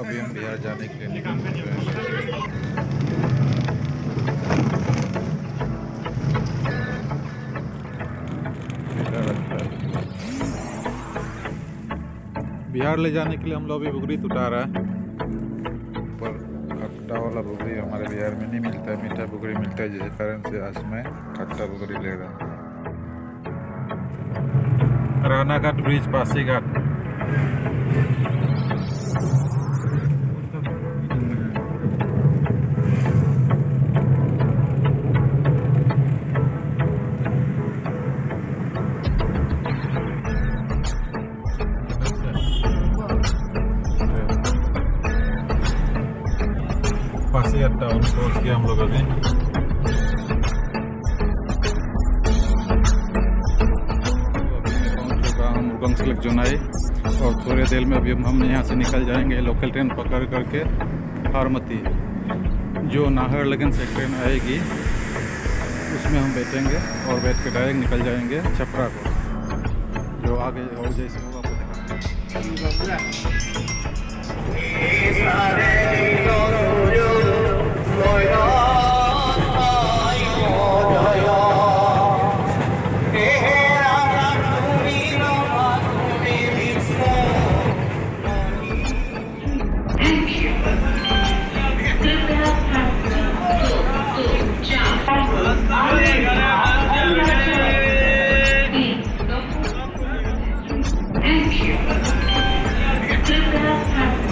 अभी हम बिहार जाने के लिए। बिहार ले जाने के लिए हम लोग अभी बुगरी उठा रहा है। पर खट्टा वाला बुगरी हमारे बिहार में नहीं मिलता है, मीठा बुगरी मिलता है, जिस कारण से आज मैं खट्टा बुगरी ले रहा हूँ। रानाघाट ब्रिज, पासीघाट। पासीघाट टाउन पहुँच गए हम लोग अभी अभी मैं पहुँच चुका मुरगंज से जोनाई और थोड़ी देर में अभी हम यहाँ से निकल जाएँगे लोकल ट्रेन पकड़ करके फार्मती जो नाहरलगन से ट्रेन आएगी उसमें हम बैठेंगे और बैठ के डायरेक्ट निकल जाएँगे छपरा को। जो आगे और जैसे होगा Thank you. Good